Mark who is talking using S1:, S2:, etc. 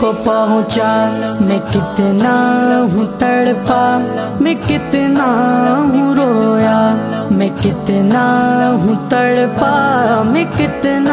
S1: को पहुँचा। मैं कितना हूँ तड़पा, मैं कितना हूँ रोया। मैं कितना हूँ तड़पा, मैं कितना